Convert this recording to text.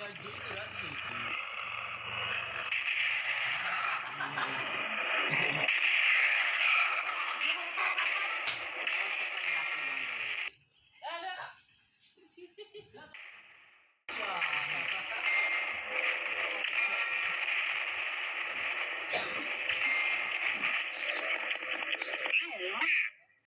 like doido, né, gente?